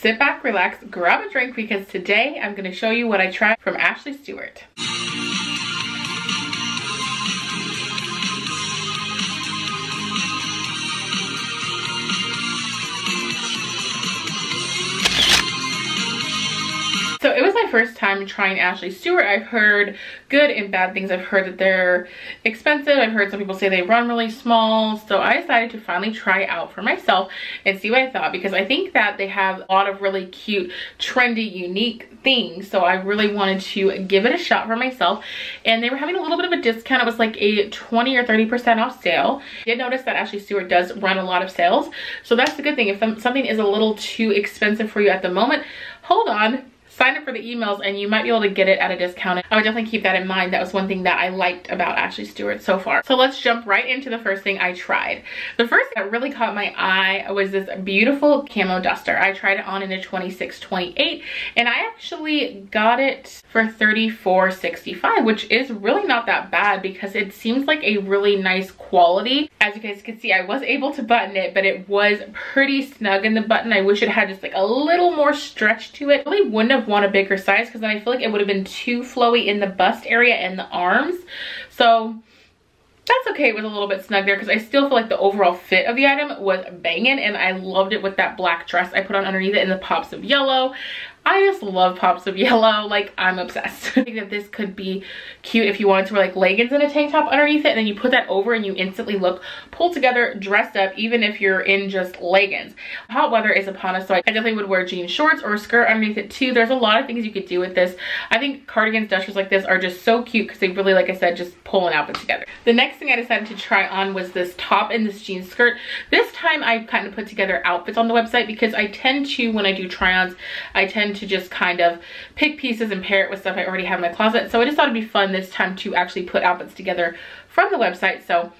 sit back, relax, grab a drink because today I'm gonna show you what I tried from Ashley Stewart. So it was my first time trying Ashley Stewart. I've heard good and bad things. I've heard that they're expensive. I've heard some people say they run really small. So I decided to finally try out for myself and see what I thought because I think that they have a lot of really cute, trendy, unique things. So I really wanted to give it a shot for myself. And they were having a little bit of a discount. It was like a 20 or 30% off sale. I did notice that Ashley Stewart does run a lot of sales. So that's the good thing. If something is a little too expensive for you at the moment, hold on sign up for the emails and you might be able to get it at a discount. I would definitely keep that in mind. That was one thing that I liked about Ashley Stewart so far. So let's jump right into the first thing I tried. The first that really caught my eye was this beautiful camo duster. I tried it on in a 26-28 and I actually got it for 34.65, which is really not that bad because it seems like a really nice quality. As you guys can see, I was able to button it, but it was pretty snug in the button. I wish it had just like a little more stretch to it. Really wouldn't have want a bigger size because then I feel like it would have been too flowy in the bust area and the arms. So that's okay. It was a little bit snug there because I still feel like the overall fit of the item was banging and I loved it with that black dress I put on underneath it in the pops of yellow. I just love pops of yellow. Like, I'm obsessed. I think that this could be cute if you wanted to wear like leggings and a tank top underneath it. And then you put that over and you instantly look pulled together, dressed up, even if you're in just leggings. Hot weather is upon us, so I definitely would wear jean shorts or a skirt underneath it too. There's a lot of things you could do with this. I think cardigans, dusters like this are just so cute because they really, like I said, just pull an outfit together. The next thing I decided to try on was this top and this jean skirt. This time I kind of put together outfits on the website because I tend to, when I do try-ons, I tend to just kind of pick pieces and pair it with stuff I already have in my closet. So I just thought it'd be fun this time to actually put outfits together from the website. So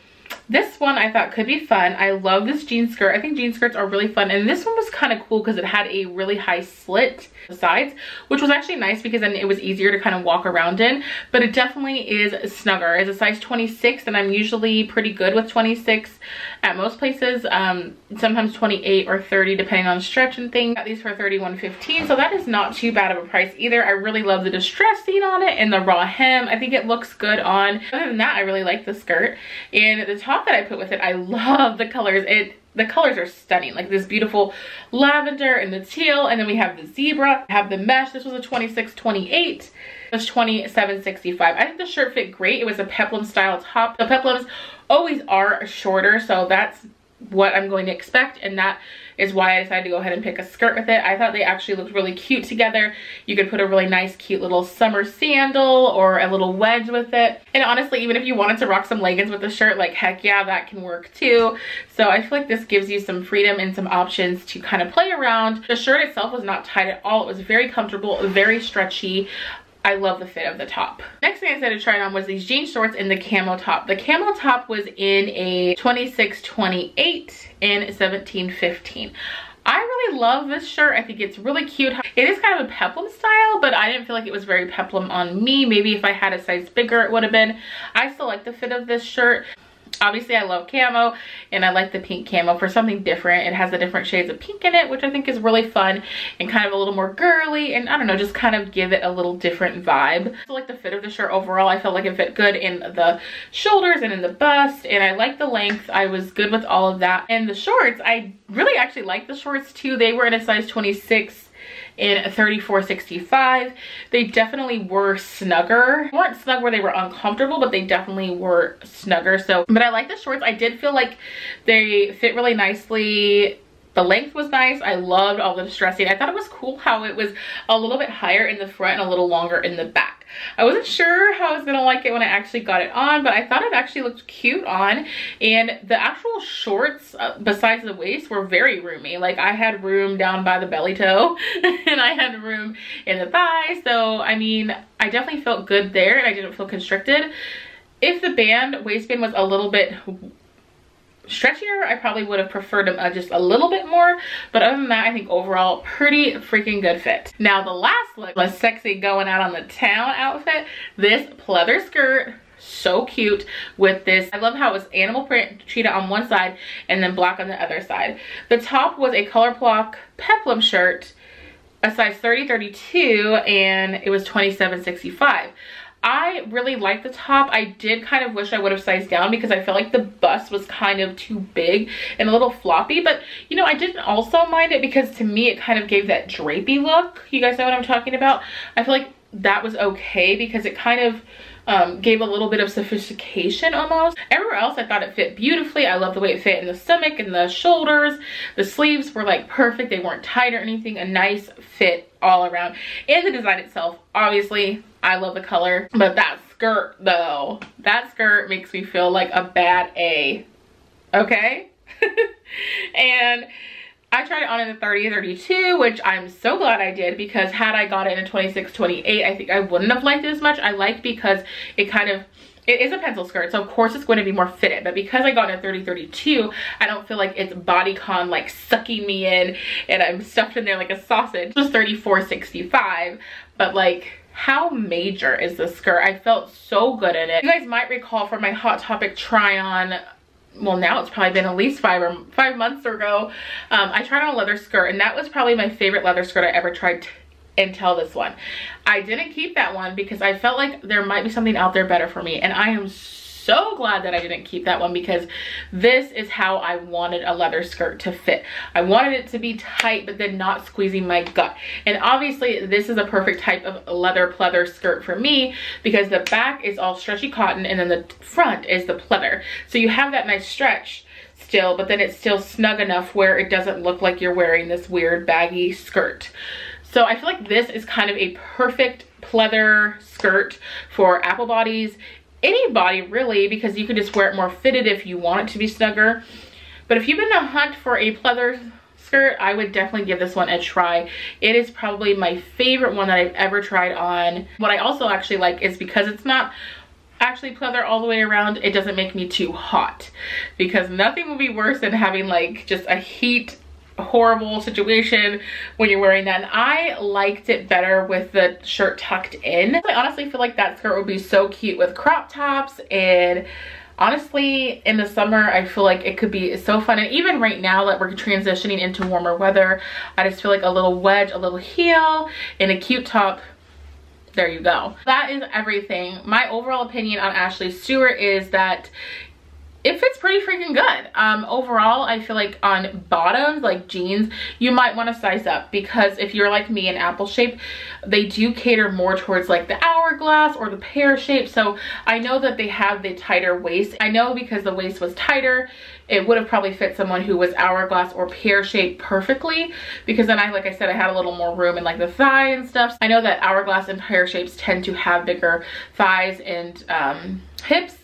this one I thought could be fun. I love this jean skirt. I think jean skirts are really fun. And this one was kind of cool because it had a really high slit the sides, which was actually nice because then it was easier to kind of walk around in. But it definitely is snugger. It's a size 26 and I'm usually pretty good with 26 at most places. Um, sometimes 28 or 30 depending on stretch and things. Got these for 31.15 so that is not too bad of a price either. I really love the distress scene on it and the raw hem. I think it looks good on. Other than that, I really like the skirt. And the top that I put with it, I love the colors. It the colors are stunning. Like this beautiful lavender and the teal and then we have the zebra have the mesh. This was a 26 28 it was 27 65 i think the shirt fit great. It was a peplum style top. The peplums always are shorter so that's what i'm going to expect and that is why I decided to go ahead and pick a skirt with it. I thought they actually looked really cute together. You could put a really nice cute little summer sandal or a little wedge with it. And honestly, even if you wanted to rock some leggings with the shirt, like heck yeah, that can work too. So I feel like this gives you some freedom and some options to kind of play around. The shirt itself was not tight at all. It was very comfortable, very stretchy. I love the fit of the top. Next thing I decided to try on was these jean shorts in the camo top. The camo top was in a 26-28 and 17, 15. I really love this shirt. I think it's really cute. It is kind of a peplum style, but I didn't feel like it was very peplum on me. Maybe if I had a size bigger, it would have been. I still like the fit of this shirt obviously i love camo and i like the pink camo for something different. It has the different shades of pink in it which i think is really fun and kind of a little more girly and i don't know just kind of give it a little different vibe. I like the fit of the shirt overall i felt like it fit good in the shoulders and in the bust and i like the length. I was good with all of that. And the shorts i really actually like the shorts too. They were in a size 26 in 34.65. They definitely were snugger. They weren't snug where they were uncomfortable, but they definitely were snugger. So, but I like the shorts. I did feel like they fit really nicely the length was nice. I loved all the distressing. I thought it was cool how it was a little bit higher in the front and a little longer in the back. I wasn't sure how I was gonna like it when I actually got it on, but I thought it actually looked cute on. And the actual shorts, uh, besides the waist, were very roomy. Like I had room down by the belly toe and I had room in the thigh. So, I mean, I definitely felt good there and I didn't feel constricted. If the band waistband was a little bit stretchier i probably would have preferred them just a little bit more but other than that i think overall pretty freaking good fit now the last look was sexy going out on the town outfit this pleather skirt so cute with this i love how it was animal print cheetah on one side and then black on the other side the top was a color block peplum shirt a size 30, 32 and it was 27.65. I really like the top. I did kind of wish I would have sized down because I felt like the bust was kind of too big and a little floppy. But, you know, I didn't also mind it because to me it kind of gave that drapey look. You guys know what I'm talking about? I feel like that was okay because it kind of um, gave a little bit of sophistication almost. Everywhere else I thought it fit beautifully. I love the way it fit in the stomach and the shoulders. The sleeves were like perfect. They weren't tight or anything. A nice fit all around. And the design itself, obviously I love the color. But that skirt though, that skirt makes me feel like a bad A. Okay? and I tried it on in a 30 32, which I'm so glad I did because had I got it in a 26 28, I think I wouldn't have liked it as much. I liked because it kind of it is a pencil skirt so of course it's going to be more fitted but because i got in a 30 32 i don't feel like it's bodycon like sucking me in and i'm stuffed in there like a sausage it was 34 65 but like how major is this skirt? I felt so good in it. You guys might recall from my hot topic try on well now it's probably been at least five or five months ago um, i tried on a leather skirt and that was probably my favorite leather skirt i ever tried until this one. I didn't keep that one because i felt like there might be something out there better for me and i am so so glad that I didn't keep that one because this is how I wanted a leather skirt to fit. I wanted it to be tight but then not squeezing my gut. And obviously this is a perfect type of leather pleather skirt for me because the back is all stretchy cotton and then the front is the pleather. So you have that nice stretch still, but then it's still snug enough where it doesn't look like you're wearing this weird baggy skirt. So I feel like this is kind of a perfect pleather skirt for apple bodies any body really because you can just wear it more fitted if you want it to be snugger. But if you've been to hunt for a pleather skirt, I would definitely give this one a try. It is probably my favorite one that I've ever tried on. What I also actually like is because it's not actually pleather all the way around, it doesn't make me too hot. Because nothing would be worse than having like just a heat horrible situation when you're wearing that. And I liked it better with the shirt tucked in. I honestly feel like that skirt would be so cute with crop tops. And honestly in the summer I feel like it could be so fun. And even right now that we're transitioning into warmer weather I just feel like a little wedge a little heel and a cute top. There you go. That is everything. My overall opinion on ashley stewart is that it fits pretty freaking good. Um, overall, I feel like on bottoms, like jeans, you might want to size up because if you're like me in apple shape, they do cater more towards like the hourglass or the pear shape. So I know that they have the tighter waist. I know because the waist was tighter, it would have probably fit someone who was hourglass or pear shape perfectly because then I, like I said, I had a little more room in like the thigh and stuff. I know that hourglass and pear shapes tend to have bigger thighs and um, hips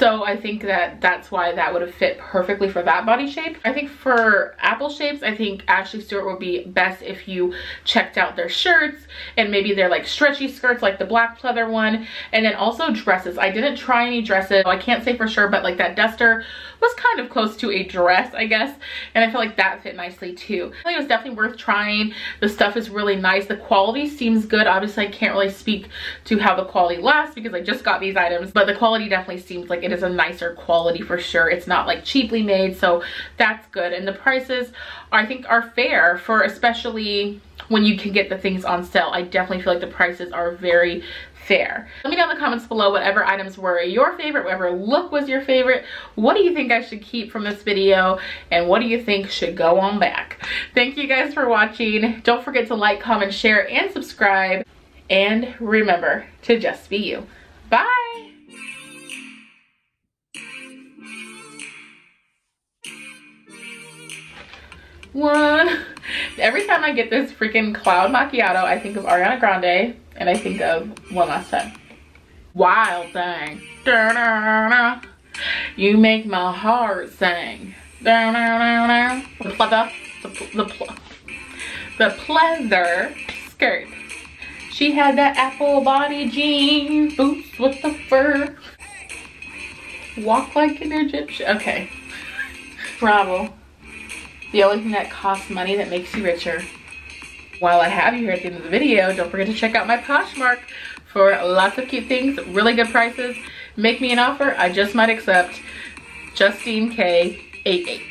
so I think that that's why that would have fit perfectly for that body shape. I think for apple shapes, I think Ashley Stewart would be best if you checked out their shirts and maybe they're like stretchy skirts like the black pleather one. And then also dresses. I didn't try any dresses. I can't say for sure, but like that duster was kind of close to a dress, I guess. And I feel like that fit nicely too. I think it was definitely worth trying. The stuff is really nice. The quality seems good. Obviously, I can't really speak to how the quality lasts because I just got these items, but the quality definitely seems like it is a nicer quality for sure. It's not like cheaply made, so that's good. And the prices, I think, are fair for especially when you can get the things on sale. I definitely feel like the prices are very fair. Let me know in the comments below whatever items were your favorite, whatever look was your favorite. What do you think I should keep from this video? And what do you think should go on back? Thank you guys for watching. Don't forget to like, comment, share, and subscribe. And remember to just be you. Bye! One. Every time I get this freaking cloud macchiato, I think of Ariana Grande and I think of one last time. Wild thing. Da -da -da. You make my heart sing. The pleather, the, the, the pleather skirt. She had that apple body jean, boots with the fur. Walk like an Egyptian. Okay. Bravo. The only thing that costs money that makes you richer. While I have you here at the end of the video, don't forget to check out my Poshmark for lots of cute things, really good prices. Make me an offer, I just might accept. Justine Kay 88.